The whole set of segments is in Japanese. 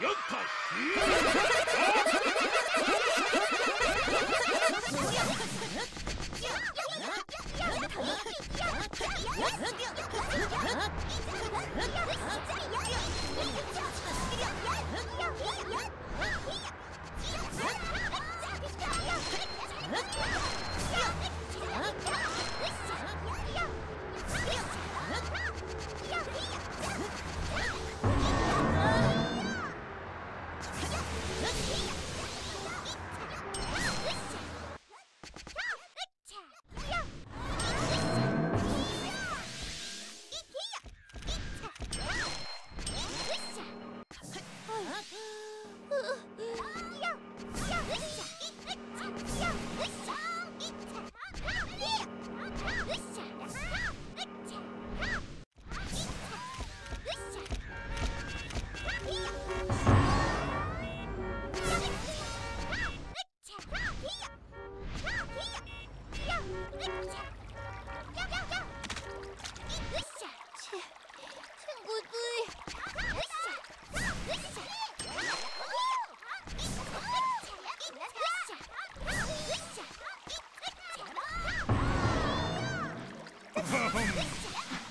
Yeah.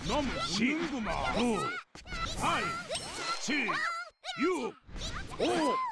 너무 웃는구만. 9 8 7 6 5